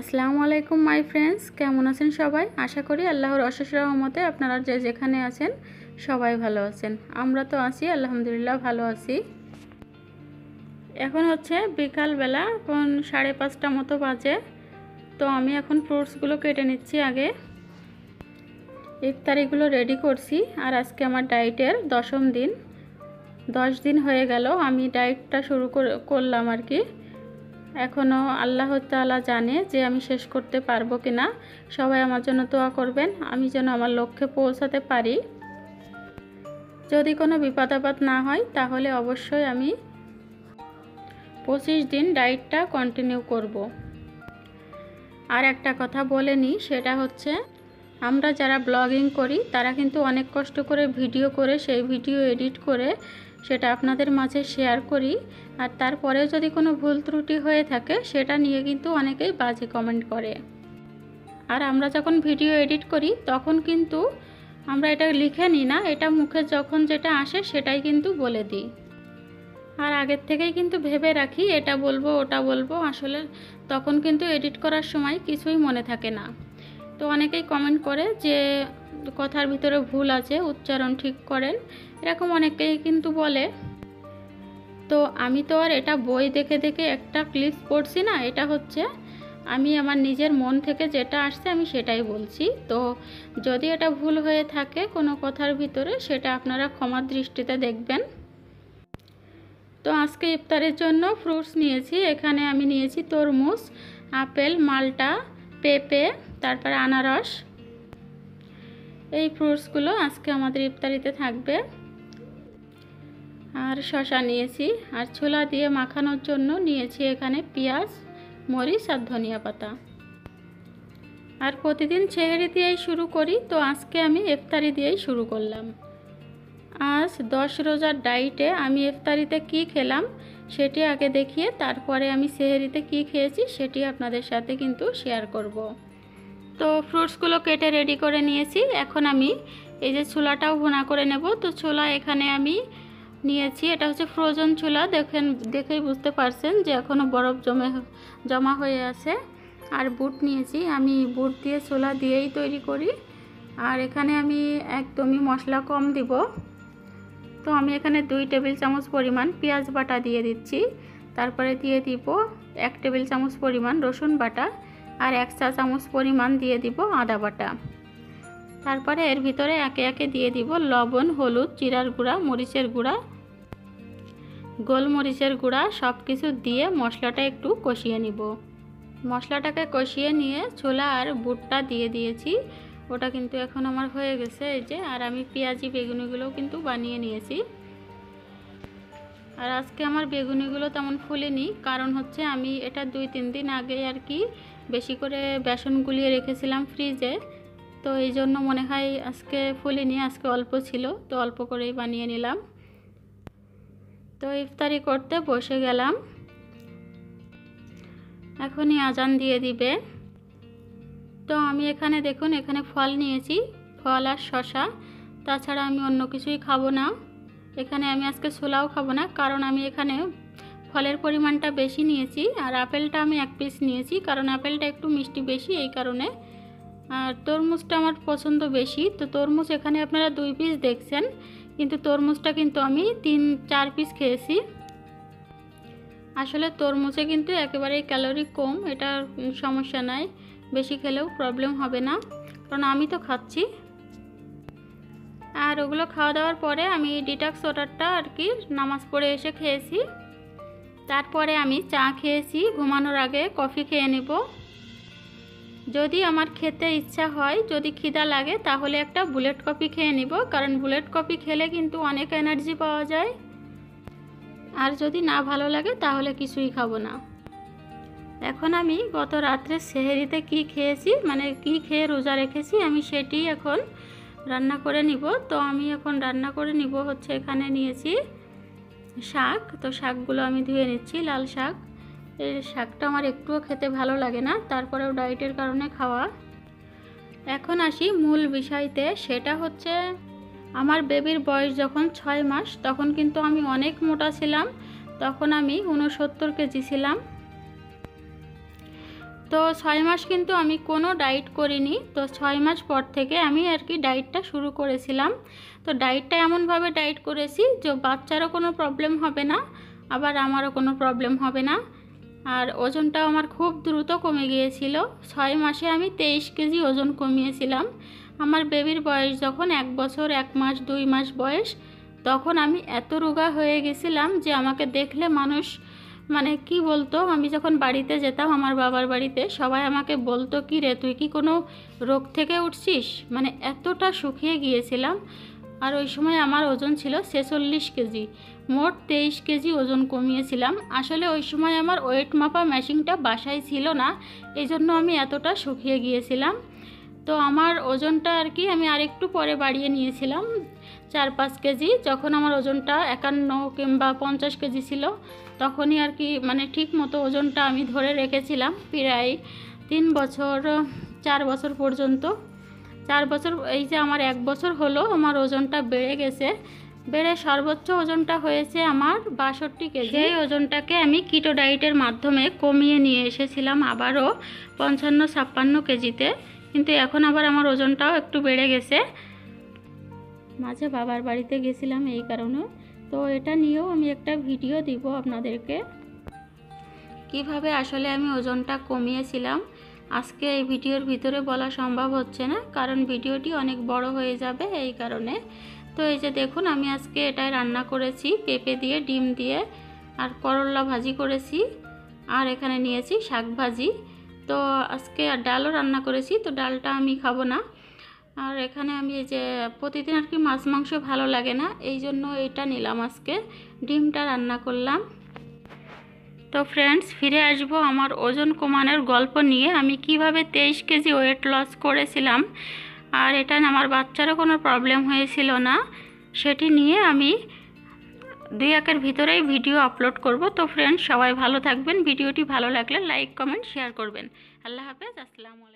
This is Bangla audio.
আসসালামু আলাইকুম, মাই ফ্রেন্ডস। কেমন আছেন সবাই? আশা করি আল্লাহর অশেষ রহমতে আপনারা যে যেখানে আছেন, সবাই ভালো আছেন। আমরা তো আছি, আলহামদুলিল্লাহ, ভালো আছি। এখন হচ্ছে বিকালবেলা, এখন সাড়ে পাঁচটা মতো বাজে। তো আমি এখন ফ্রুটসগুলো কেটে নিচ্ছি আগে। ইফতারিগুলো রেডি করছি, আর আজকে আমার ডায়েটের দশম দিন। দশ দিন হয়ে গেল, আমি ডায়েটটা শুরু করলাম আর কি। এখনও আল্লাহ তালা জানে যে আমি শেষ করতে পারব কি না সবাই আমার জন্য দোয়া করবেন, আমি যেন আমার লক্ষ্যে পৌঁছাতে পারি যদি কোনো বিপদ আপদ না হয়, তাহলে অবশ্যই আমি পঁচিশ দিন ডায়েটটা কন্টিনিউ করব। আর একটা কথা বলে নিই, সেটা হচ্ছে আমরা যারা ব্লগিং করি, তারা কিন্তু অনেক কষ্ট করে ভিডিও করে, সেই ভিডিও এডিট করে সেটা আপনাদের মাঝে শেয়ার করি। আর তারপরেও যদি কোনো ভুল ত্রুটি হয়ে থাকে, সেটা নিয়ে কিন্তু অনেকেই বাজে কমেন্ট করে। আর আমরা যখন ভিডিও এডিট করি, তখন কিন্তু আমরা এটা লিখে নিই না, এটা মুখে যখন যেটা আসে, সেটাই কিন্তু বলে দিই। আর আগের থেকেই কিন্তু ভেবে রাখি, এটা বলব, ওটা বলব, আসলে তখন কিন্তু এডিট করার সময় কিছুই মনে থাকে না। তো অনেকেই কমেন্ট করে যে কথার ভিতরে ভুল আছে, উচ্চারণ ঠিক করেন। এরকম অনেকেই কিন্তু বলে। তো আমি তো আর এটা বই দেখে দেখে একটা ক্লিপস পড়ছি না, এটা হচ্ছে আমি আমার নিজের মন থেকে যেটা আসছে আমি সেটাই বলছি। তো যদি এটা ভুল হয়ে থাকে কোনো কথার ভিতরে, সেটা আপনারা ক্ষমার দৃষ্টিতে দেখবেন। তো আজকে ইফতারের জন্য ফ্রুটস নিয়েছি, এখানে আমি নিয়েছি তরমুজ, আপেল, মালটা, পেঁপে তারপরে আনারস। এই ফ্রুটসগুলো আজকে আমাদের ইফতারিতে থাকবে। আর শশা নিয়েছি, আর ছোলা দিয়ে মাখানোর জন্য নিয়েছি এখানে পেঁয়াজ, মরিচ আর ধনিয়া পাতা। আর প্রতিদিন ছেহেরি দিয়েই শুরু করি, তো আজকে আমি ইফতারি দিয়েই শুরু করলাম। আজ দশ রোজার ডাইটে আমি ইফতারিতে কি খেলাম সেটি আগে দেখিয়ে তারপরে আমি সেহেরিতে কি খেয়েছি সেটি আপনাদের সাথে কিন্তু শেয়ার করব। তো ফ্রুটসগুলো কেটে রেডি করে নিয়েছি। এখন আমি এই যে ছোলাটাও ভুনা করে নেব। তো ছোলা এখানে আমি নিয়েছি। এটা হচ্ছে ফ্রোজেন ছোলা। দেখেন, দেখেই বুঝতে পারছেন যে এখনও বরফ জমে, জমা হয়ে আছে। আর বুট নিয়েছি। আমি বুট দিয়ে ছোলা দিয়েই তৈরি করি। আর এখানে আমি একদমই মশলা কম দিব। তো আমি এখানে দুই টেবিল চামচ পরিমাণ পেঁয়াজ বাটা দিয়ে দিচ্ছি। তারপরে দিয়ে দিব এক টেবিল চামচ পরিমাণ রসুন বাটা। আর এক চা চামচ পরিমাণ দিয়ে দিব আদা বাটা। তারপরে এর ভিতরে একে একে দিয়ে দিব লবণ, হলুদ, জিরার গুঁড়া, মরিচের গুঁড়া। গোলমরিচের গুঁড়া সব কিছু দিয়ে মশলাটা একটু কষিয়ে নিব। মশলাটাকে কষিয়ে নিয়ে ছোলা আর বুটটা দিয়ে দিয়েছি। ওটা কিন্তু এখন আমার হয়ে গেছে এই যে, আর আমি পেঁয়াজি বেগুনিগুলোও কিন্তু বানিয়ে নিয়েছি। আর আজকে আমার বেগুনিগুলো তেমন ফুলেনি, কারণ হচ্ছে আমি এটা দুই তিন দিন আগে আর কি বেশি করে বেসন গুলিয়ে রেখেছিলাম ফ্রিজে। তো এই জন্য মনে হয় আজকে ফুলিনি আজকে অল্প ছিল, তো অল্প করেই বানিয়ে নিলাম। তো ইফতারি করতে বসে গেলাম। এখনই আজান দিয়ে দিবে। তো আমি এখানে দেখুন, এখানে ফল নিয়েছি, ফল আর শশা তাছাড়া আমি অন্য কিছুই খাব না। এখানে আমি আজকে ছোলাও খাব না, কারণ আমি এখানে ফলের পরিমাণটা বেশি নিয়েছি আর আপেলটা আমি এক পিস নিয়েছি, কারণ আপেলটা একটু মিষ্টি বেশি এই কারণে। আর তরমুজটা আমার পছন্দ বেশি, তো তরমুজ এখানে আপনারা দুই পিস দেখছেন, কিন্তু তরমুজটা কিন্তু আমি তিন, চার পিস খেয়েছি। আসলে তরমুজে কিন্তু একেবারেই ক্যালোরি কম, এটা সমস্যা নাই, বেশি খেলেও প্রবলেম হবে না, কারণ আমি তো খাচ্ছি। আর ওগুলো খাওয়া দাওয়ার পরে আমি ডিটাক্স ওয়াটারটা আর কি নামাজ পড়ে এসে খেয়েছি। তারপরে আমি চা খেয়েছি, ঘুমানোর আগে কফি খেয়ে নেব। যদি আমার খেতে ইচ্ছা হয়, যদি খিদা লাগে, তাহলে একটা বুলেট কফি খেয়ে নিব, কারণ বুলেট কফি খেলে কিন্তু অনেক এনার্জি পাওয়া যায়। আর যদি না ভালো লাগে, তাহলে কিছুই খাব না। এখন আমি গত রাত্রে সেহেরিতে কি খেয়েছি মানে কি খেয়ে রোজা রেখেছি, আমি সেটি এখন রান্না করে নিব। তো আমি এখন রান্না করে নিব, হচ্ছে এখানে নিয়েছি শাক, তো শাকগুলো আমি ধুয়ে নিচ্ছি, লাল শাক। এই শাকটা আমার একটুও খেতে ভালো লাগে না, তারপরেও ডায়েটের কারণে খাওয়া। এখন আসি মূল বিষয়তে, সেটা হচ্ছে আমার বেবির বয়স যখন ছয় মাস, তখন কিন্তু আমি অনেক মোটা ছিলাম, তখন আমি উনসত্তর কেজি ছিলাম। তো ছয় মাস কিন্তু আমি কোনো ডায়েট করিনি। তো ছয় মাস পর থেকে আমি আর কি ডায়েটটা শুরু করেছিলাম। তো ডায়েটটা এমনভাবে ডায়েট করেছি যে বাচ্চারও কোনো প্রবলেম হবে না, আবার আমারও কোনো প্রবলেম হবে না। আর ওজনটাও আমার খুব দ্রুত কমে গিয়েছিল। ছয় মাসে আমি তেইশ কেজি ওজন কমিয়েছিলাম। আমার বেবির বয়স যখন এক বছর, এক মাস, দুই মাস বয়স, তখন আমি এত রোগা হয়ে গেছিলাম যে আমাকে দেখলে মানুষ মানে কি বলতো, আমি যখন বাড়িতে যেতাম আমার বাবার বাড়িতে, সবাই আমাকে বলতো, কি রে, তুই কি কোনো রোগ থেকে উঠছিস? মানে এতটা শুকিয়ে গিয়েছিলাম। আর ওই সময় আমার ওজন ছিল ছেচল্লিশ কেজি। মোট তেইশ কেজি ওজন কমিয়েছিলাম। আসলে ওই সময় আমার ওয়েট মাপা মেশিনটা বাসায় ছিল না এই জন্য আমি এতটা শুকিয়ে গিয়েছিলাম। তো আমার ওজনটা আর কি আমি আরেকটু পরে বাড়িয়ে নিয়েছিলাম। চার পাঁচ কেজি, যখন আমার ওজনটা একান্ন কিংবা পঞ্চাশ কেজি ছিল, তখনই আর কি মানে ঠিক মতো ওজনটা আমি ধরে রেখেছিলাম প্রায় তিন বছর, চার বছর পর্যন্ত। চার বছর, এই যে আমার এক বছর হলো, আমার ওজনটা বেড়ে গেছে। বেড়ে সর্বোচ্চ ওজনটা হয়েছে আমার বাষট্টি কেজি। এই ওজনটাকে আমি কিটো ডায়েটের মাধ্যমে কমিয়ে নিয়ে এসেছিলাম আবারও পঞ্চান্ন ছাপ্পান্ন কেজিতে। কিন্তু এখন আবার আমার ওজনটাও একটু বেড়ে গেছে। মাঝে বাবার বাড়িতে গেছিলাম এই কারণে। তো এটা নিয়েও আমি একটা ভিডিও দিব আপনাদেরকে। কীভাবে আসলে আমি ওজনটা কমিয়েছিলাম, আজকে এই ভিডিওর ভিতরে বলা সম্ভব হচ্ছে না, কারণ ভিডিওটি অনেক বড় হয়ে যাবে এই কারণে। তো এই যে দেখুন, আমি আজকে এটাই রান্না করেছি, পেঁপে দিয়ে, ডিম দিয়ে, আর করল্লা ভাজি করেছি, আর এখানে নিয়েছি শাক ভাজি। তো আজকে ডালও রান্না করেছি, তো ডালটা আমি খাব না। আর এখানে আমি এই যে প্রতিদিন আর কি মাছ মাংস ভালো লাগে না, এই জন্য এটা নিলাম আজকে। ডিমটা রান্না করলাম। তো ফ্রেন্ডস ফিরে আসব আমার ওজন কমানোর গল্প নিয়ে। আমি কীভাবে তেইশ কেজি ওয়েট লস করেছিলাম আর এটা আমার বাচ্চারও কোনো প্রবলেম হয়েছিল না, সেটি নিয়ে আমি দুই একের ভিতরেই ভিডিও আপলোড করব। তো ফ্রেন্ডস সবাই ভালো থাকবেন। ভিডিওটি ভালো লাগলে লাইক কমেন্ট শেয়ার করবেন। আল্লাহ হাফেজ, আসসালামু আলাইকুম।